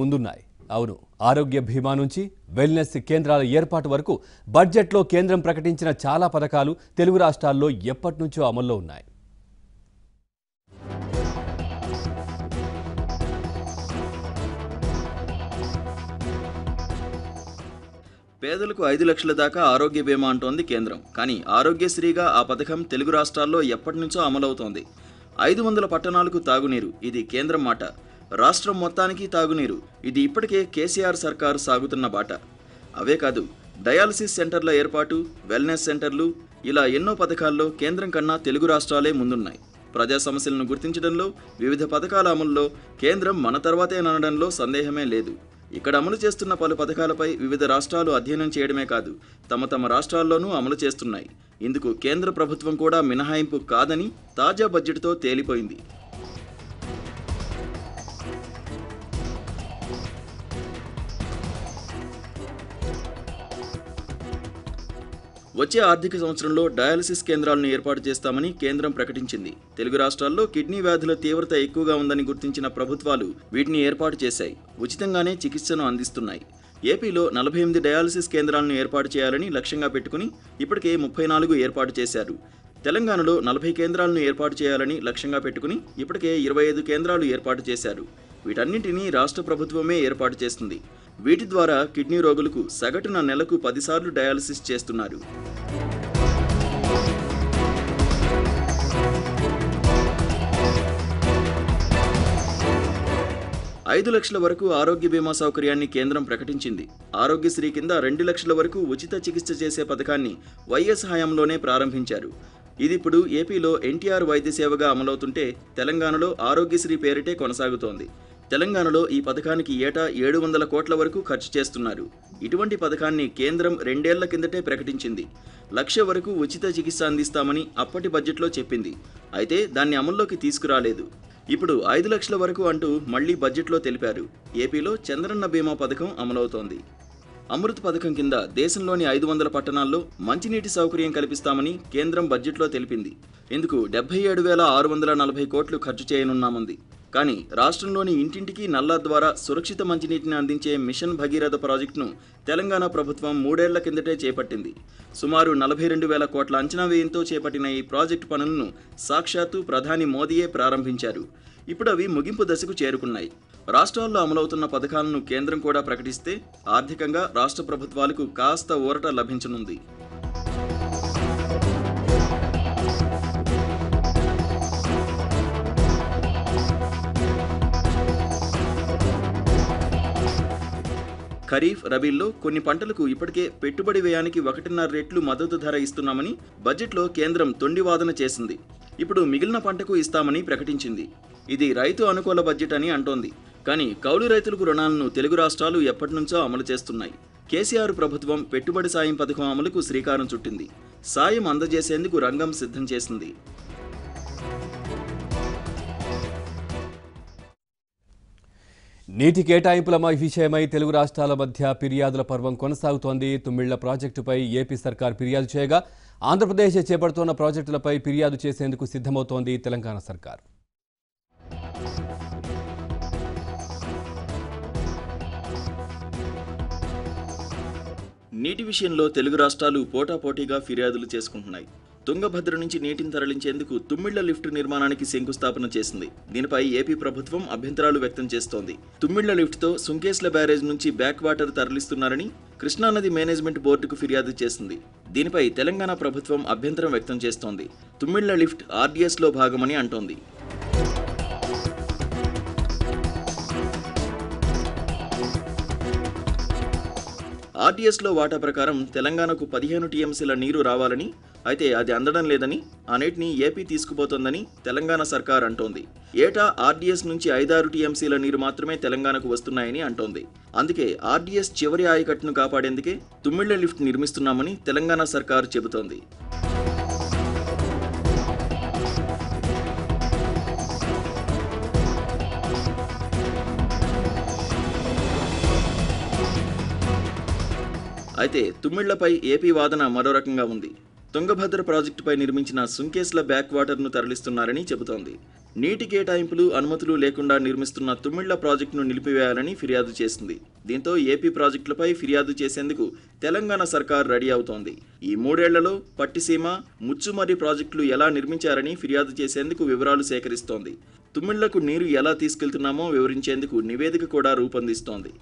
ముందున్నాయి. అవును ఆరోగ్య బీమా నుంచి వెల్నెస్ కేంద్రాల ఏర్పాటు వరకు బడ్జెట్లో కేంద్రం ప్రకటించిన చాలా పథకాలు తెలుగు రాష్ట్రాల్లో ఎప్పటి నుంచో అమల్లో ఉన్నాయి. పేదలకు ఐదు లక్షల దాకా ఆరోగ్య బీమా అంటోంది కేంద్రం. కానీ ఆరోగ్యశ్రీగా ఆ పథకం తెలుగు రాష్ట్రాల్లో ఎప్పటి నుంచో అమలవుతోంది. ఐదు వందల పట్టణాలకు తాగునీరు ఇది కేంద్రం మాట. రాష్ట్రం మొత్తానికి తాగునీరు. ఇది ఇప్పటికే కేసీఆర్ సర్కారు సాగుతున్న బాట. అవే కాదు డయాలసిస్ సెంటర్ల ఏర్పాటు వెల్నెస్ సెంటర్లు ఇలా ఎన్నో పథకాల్లో కేంద్రం కన్నా తెలుగు రాష్ట్రాలే ముందున్నాయి. ప్రజా సమస్యలను గుర్తించడంలో వివిధ పథకాల అమల్లో కేంద్రం మన తర్వాతే అనడంలో సందేహమే లేదు. ఇక్కడ అమలు చేస్తున్న పలు పథకాలపై వివిధ రాష్ట్రాలు అధ్యయనం చేయడమే కాదు తమ తమ రాష్ట్రాల్లోనూ అమలు చేస్తున్నాయి. ఇందుకు కేంద్ర ప్రభుత్వం కూడా మినహాయింపు కాదని తాజా బడ్జెట్తో తేలిపోయింది. వచ్చే ఆర్థిక సంవత్సరంలో డయాలసిస్ కేంద్రాలను ఏర్పాటు చేస్తామని కేంద్రం ప్రకటించింది. తెలుగు రాష్ట్రాల్లో కిడ్నీ వ్యాధుల తీవ్రత ఎక్కువగా ఉందని గుర్తించిన ప్రభుత్వాలు వీటిని ఏర్పాటు చేశాయి. ఉచితంగానే చికిత్సను అందిస్తున్నాయి. ఏపీలో నలభై ఎనిమిది డయాలసిస్ కేంద్రాలను ఏర్పాటు చేయాలని లక్ష్యంగా పెట్టుకుని ఇప్పటికే ముప్పై నాలుగు ఏర్పాటు చేశారు. తెలంగాణలో నలభై కేంద్రాలను ఏర్పాటు చేయాలని లక్ష్యంగా పెట్టుకుని ఇప్పటికే ఇరవై ఐదు కేంద్రాలు ఏర్పాటు చేశారు. వీటన్నింటినీ రాష్ట్ర ప్రభుత్వమే ఏర్పాటు చేస్తుంది. వీటి ద్వారా కిడ్నీ రోగులకు సగటున నెలకు పదిసార్లు డయాలసిస్ చేస్తున్నారు. ఐదు లక్షల వరకు ఆరోగ్య బీమా సౌకర్యాన్ని కేంద్రం ప్రకటించింది. ఆరోగ్యశ్రీ కింద రెండు లక్షల వరకు ఉచిత చికిత్స చేసే పథకాన్ని వైఎస్ హయాంలోనే ప్రారంభించారు. ఇదిప్పుడు ఏపీలో ఎన్టీఆర్ వైద్య సేవగా అమలవుతుంటే తెలంగాణలో ఆరోగ్యశ్రీ పేరిటే కొనసాగుతోంది. తెలంగాణలో ఈ పథకానికి ఏటా ఏడు వందల కోట్ల వరకు ఖర్చు చేస్తున్నారు. ఇటువంటి పథకాన్ని కేంద్రం రెండేళ్ళ కిందటే ప్రకటించింది. లక్ష వరకు ఉచిత చికిత్స అందిస్తామని అప్పటి బడ్జెట్లో చెప్పింది. అయితే దాన్ని అమల్లోకి తీసుకురాలేదు. ఇప్పుడు ఐదు లక్షల వరకు అంటూ మళ్ళీ బడ్జెట్లో తెలిపారు. ఏపీలో చంద్రన్న బీమా పథకం అమలవుతోంది. అమృత్ పథకం కింద దేశంలోని ఐదు వందల పట్టణాల్లో మంచినీటి సౌకర్యం కల్పిస్తామని కేంద్రం బడ్జెట్లో తెలిపింది. ఇందుకు డెబ్బై ఏడు వేల ఆరు వందల నలభై కోట్లు ఖర్చు చేయనున్నామంది. కానీ రాష్ట్రంలోని ఇంటింటికి నల్లా ద్వారా సురక్షిత మంచినీటిని అందించే మిషన్ భగీరథ ప్రాజెక్టును తెలంగాణ ప్రభుత్వం మూడేళ్ళ కిందటే చేపట్టింది. సుమారు నలభై రెండు వేల కోట్ల అంచనా వ్యయంతో చేపట్టిన ఈ ప్రాజెక్టు పనులను సాక్షాత్తు ప్రధాని మోదీయే ప్రారంభించారు. ఇప్పుడు అవి ముగింపు దశకు చేరుకున్నాయి. రాష్ట్రాల్లో అమలవుతున్న పథకాలను కేంద్రం కూడా ప్రకటిస్తే ఆర్థికంగా రాష్ట్ర ప్రభుత్వాలకు కాస్త ఊరట లభించనుంది. ఖరీఫ్ రబీల్లో కొన్ని పంటలకు ఇప్పటికే పెట్టుబడి వ్యయానికి ఒకటిన్నర రెట్లు మద్దతు ధర ఇస్తున్నామని బడ్జెట్లో కేంద్రం తొండివాదన చేసింది. ఇప్పుడు మిగిలిన పంటకు ఇస్తామని ప్రకటించింది. ఇది రైతు అనుకూల బడ్జెట్ అని అంటోంది. కానీ కౌలు రైతులకు రుణాలను తెలుగు రాష్ట్రాలు ఎప్పటి నుంచో అమలు చేస్తున్నాయి. కేసీఆర్ ప్రభుత్వం పెట్టుబడి సాయం పథకం అమలుకు శ్రీకారం చుట్టింది. సాయం అందజేసేందుకు రంగం సిద్ధం చేసింది. నీటి కేటాయింపుల విషయమై తెలుగు రాష్ట్రాల మధ్య ఫిర్యాదుల పర్వం కొనసాగుతోంది. తుమ్మిళ్ళ ప్రాజెక్టుపై ఏపీ సర్కార్ ఫిర్యాదు చేయగా ఆంధ్రప్రదేశ్ చేపడుతున్న ప్రాజెక్టులపై ఫిర్యాదు చేసేందుకు సిద్ధమవుతోంది తెలంగాణ సర్కార్. నీటి విషయంలో తెలుగు రాష్ట్రాలు పోటాపోటీగా ఫిర్యాదులు చేసుకుంటున్నాయి. తుంగభద్ర నుంచి నీటిని తరలించేందుకు తుమ్మిళ్ళ లిఫ్ట్ నిర్మాణానికి శంకుస్థాపన చేసింది. దీనిపై ఏపీ ప్రభుత్వం అభ్యంతరాలు వ్యక్తం చేస్తోంది. తుమ్మిళ్ళ లిఫ్ట్తో సుంకేస్ల బ్యారేజ్ నుంచి బ్యాక్ వాటర్ తరలిస్తున్నారని కృష్ణానది మేనేజ్మెంట్ బోర్డుకు ఫిర్యాదు చేసింది. దీనిపై తెలంగాణ ప్రభుత్వం అభ్యంతరం వ్యక్తం చేస్తోంది. తుమ్మిళ్ళ లిఫ్ట్ ఆర్డీఎస్లో భాగమని అంటోంది. ఆర్డీఎస్లో వాటా ప్రకారం తెలంగాణకు పదిహేను టీఎంసీల నీరు రావాలని అయితే అది అందడం లేదని ఆ నీటిని ఏపీ తీసుకుపోతోందని తెలంగాణ సర్కార్ అంటోంది. ఏటా ఆర్డీఎస్ నుంచి ఐదారు టీఎంసీల నీరు మాత్రమే తెలంగాణకు వస్తున్నాయని అంటోంది. అందుకే ఆర్డీఎస్ చివరి ఆయకట్టును కాపాడేందుకే తుమ్మిళ్ళ లిఫ్ట్ నిర్మిస్తున్నామని తెలంగాణ సర్కారు చెబుతోంది. అయితే తుమ్మిళ్ళపై ఏపీ వాదన మరో రకంగా ఉంది. తుంగభద్ర ప్రాజెక్టుపై నిర్మించిన సుంకేస్ల బ్యాక్ వాటర్ను తరలిస్తున్నారని చెబుతోంది. నీటి కేటాయింపులు అనుమతులు లేకుండా నిర్మిస్తున్న తుమ్మిళ్ళ ప్రాజెక్టును నిలిపివేయాలని ఫిర్యాదు చేసింది. దీంతో ఏపీ ప్రాజెక్టులపై ఫిర్యాదు చేసేందుకు తెలంగాణ సర్కార్ రెడీ అవుతోంది. ఈ మూడేళ్ళలో పట్టిసీమ ముచ్చుమర్రి ప్రాజెక్టులు ఎలా నిర్మించారని ఫిర్యాదు చేసేందుకు వివరాలు సేకరిస్తోంది. తుమ్మిళ్ళకు నీరు ఎలా తీసుకెళ్తున్నామో వివరించేందుకు నివేదిక కూడా రూపొందిస్తోంది.